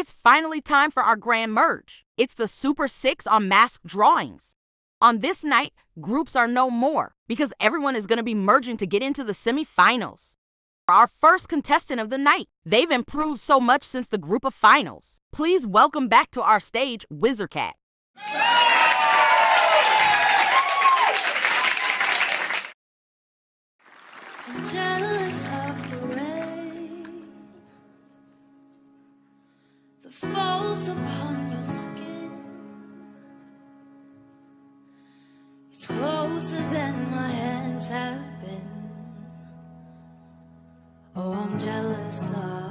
It's finally time for our grand merge. It's the Super Six on mask drawings. On this night, groups are no more because everyone is going to be merging to get into the semifinals. Our first contestant of the night. They've improved so much since the group of finals. Please welcome back to our stage Wizardcat. I'm closer than my hands have been. Oh, I'm jealous of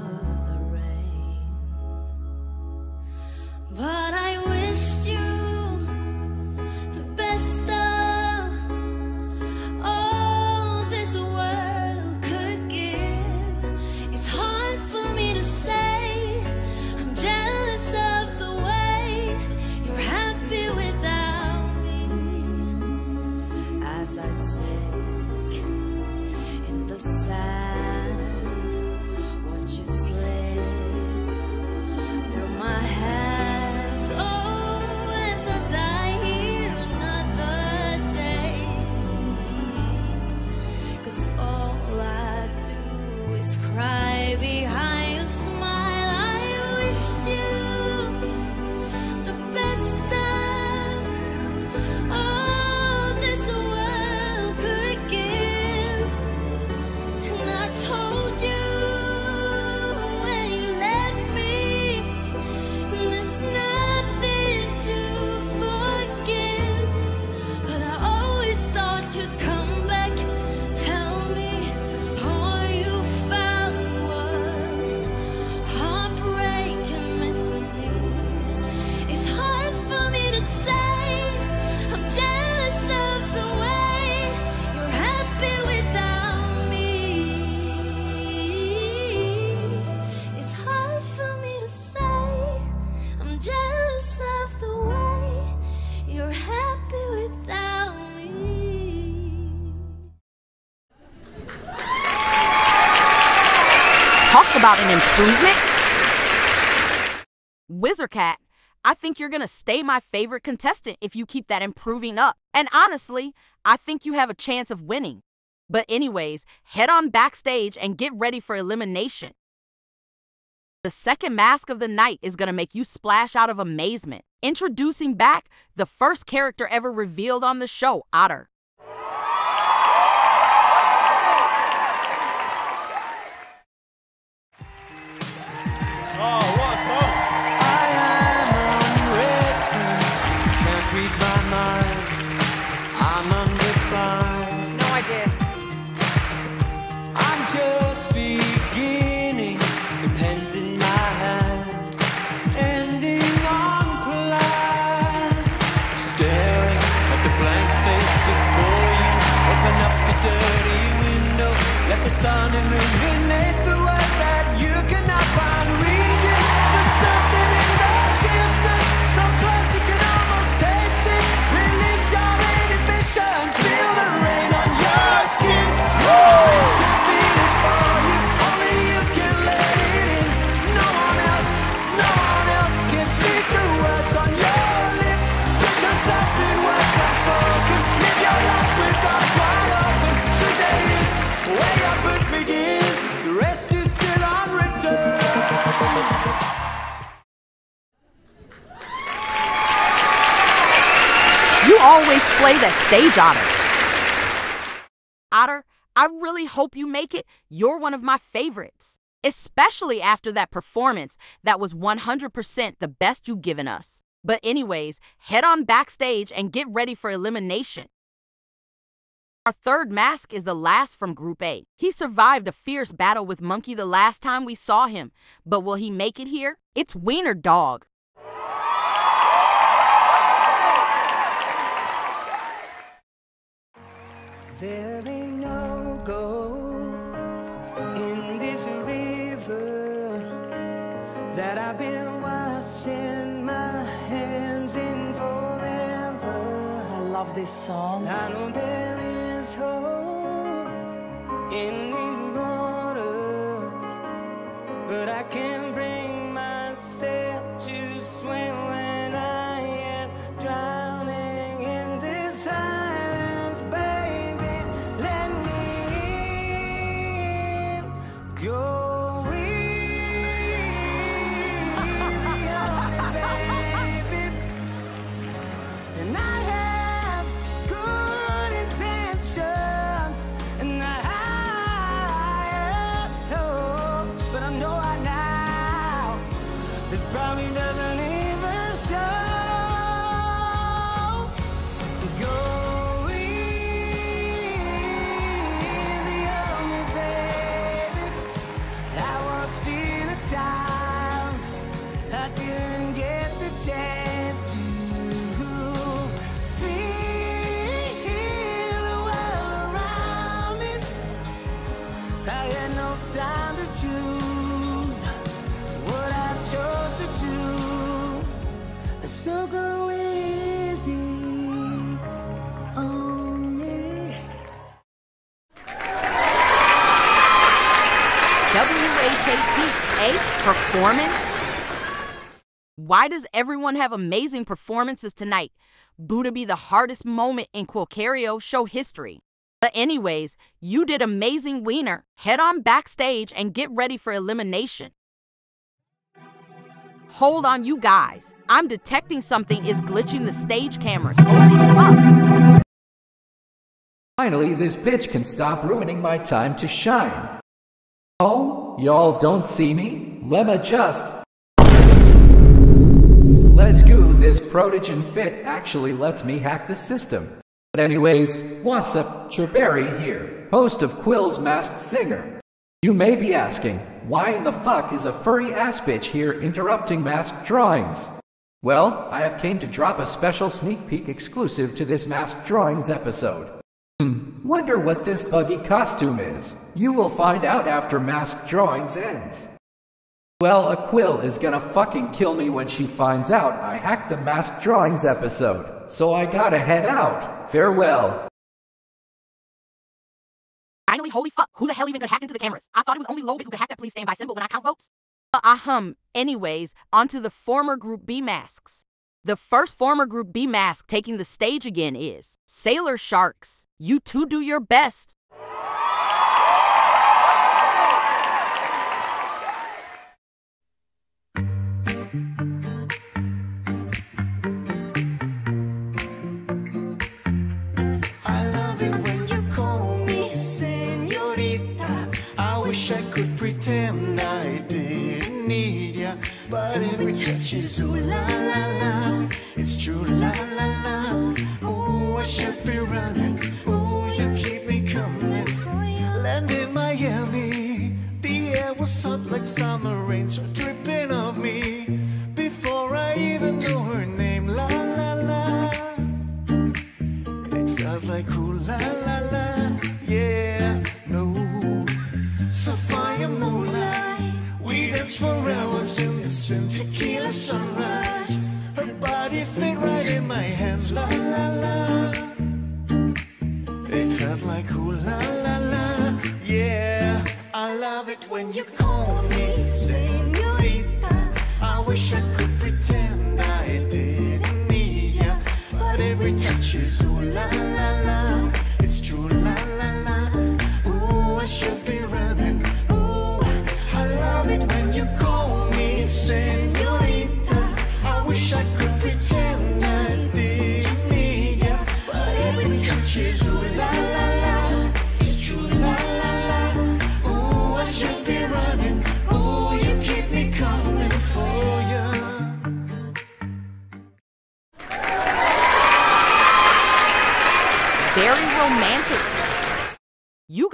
about an improvement. Wizardcat, I think you're going to stay my favorite contestant if you keep that improving up. And honestly, I think you have a chance of winning. But, anyways, head on backstage and get ready for elimination. The second mask of the night is going to make you splash out of amazement. Introducing back the first character ever revealed on the show, Otter. Read my mind. That stage, Otter. Otter, I really hope you make it. You're one of my favorites, especially after that performance that was 100% the best you've given us. But, anyways, head on backstage and get ready for elimination. Our third mask is the last from Group A. He survived a fierce battle with Monkey the last time we saw him, but will he make it here? It's Wiener Dog. There ain't no gold in this river that I've been washing my hands in forever. I love this song. I know there is hope in these waters, but I can't WHAT, performance? Why does everyone have amazing performances tonight? Buddha be the hardest moment in Quilcario show history. But anyways, you did amazing wiener. Head on backstage and get ready for elimination. Hold on, you guys. I'm detecting something is glitching the stage cameras. Holy fuck. Finally, this bitch can stop ruining my time to shine. Oh, y'all don't see me? Lemma just. Let's go, this Protogen fit actually lets me hack the system. But anyways, what's up, Cherberry here, host of Quill's Masked Singer. You may be asking, why in the fuck is a furry ass bitch here interrupting masked drawings? Well, I have came to drop a special sneak peek exclusive to this masked drawings episode. Hmm, wonder what this buggy costume is. You will find out after mask drawings ends. Well, a quill is gonna fucking kill me when she finds out I hacked the mask drawings episode, so I gotta head out. Farewell. Finally, holy fuck, who the hell even could hack into the cameras? I thought it was only Lobit who could hack that please stand by symbol when I count votes. Uh, ahem. Anyways, onto the former Group B masks. The first former Group B mask taking the stage again is Sailor Sharks. You two do your best. I but every touch is ooh la la la. It's true la la la. Wish I could pretend I didn't need ya, but every touch is ooh la la la. It's true la la la. Ooh, I should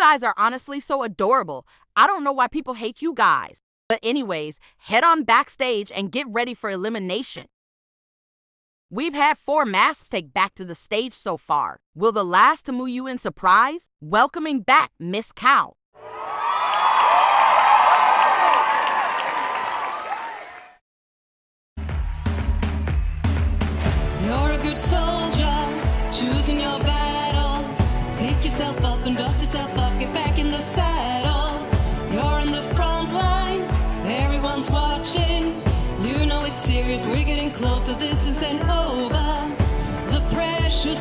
guys are honestly so adorable. I don't know why people hate you guys. But, anyways, head on backstage and get ready for elimination. We've had four masks take back to the stage so far. Will the last to move you in surprise? Welcoming back Miss Cow. And dust yourself up, get back in the saddle. You're in the front line, everyone's watching. You know it's serious, we're getting closer, this isn't over. The pressure's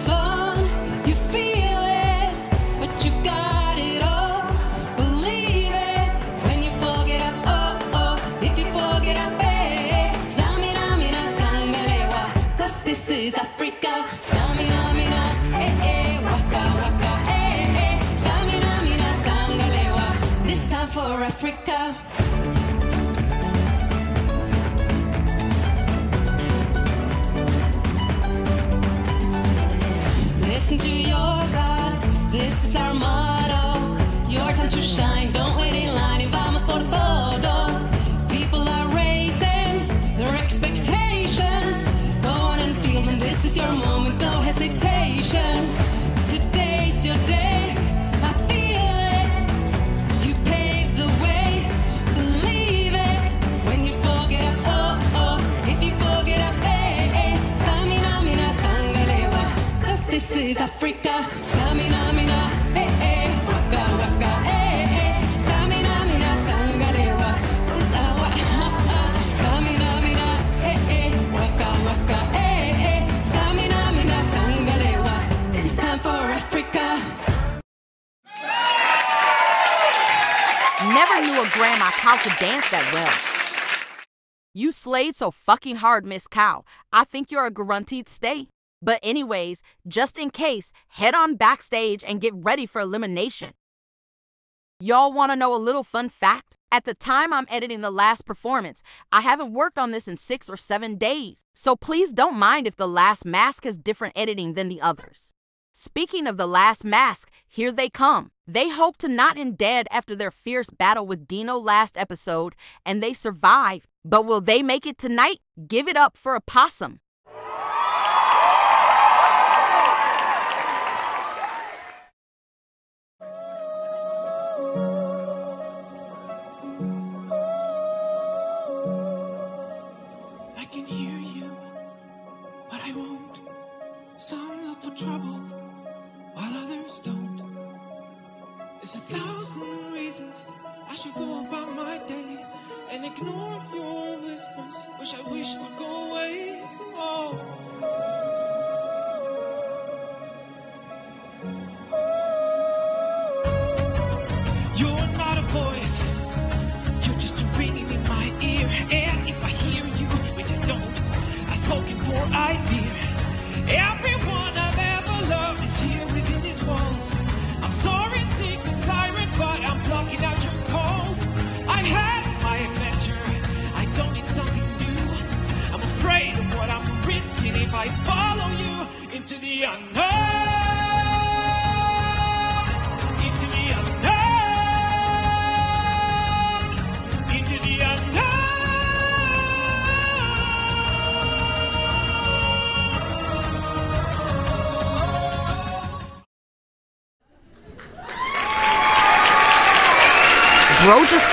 Africa. Never knew a grandma cow could dance that well. You slayed so fucking hard, Miss Cow. I think you're a guaranteed stay. But anyways, just in case, head on backstage and get ready for elimination. Y'all want to know a little fun fact? At the time I'm editing the last performance, I haven't worked on this in six or seven days. So please don't mind if the last mask has different editing than the others. Speaking of the last mask, here they come. They hope to not end dead after their fierce battle with Dino last episode, and they survive. But will they make it tonight? Give it up for a possum. Can hear A thousand reasons I should go about my day and ignore your whispers. Wish I wish would go away. Oh.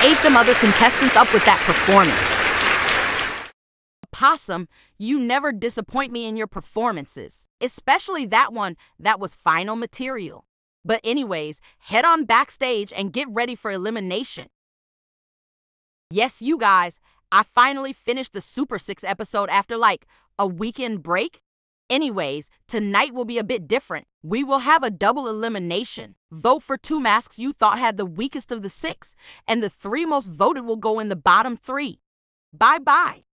Ate them other contestants up with that performance. Possum, you never disappoint me in your performances, especially that one that was final material. But, anyways, head on backstage and get ready for elimination. Yes, you guys, I finally finished the Super 6 episode after like a weekend break. Anyways, tonight will be a bit different. We will have a double elimination. Vote for two masks you thought had the weakest of the six, and the three most voted will go in the bottom three. Bye bye.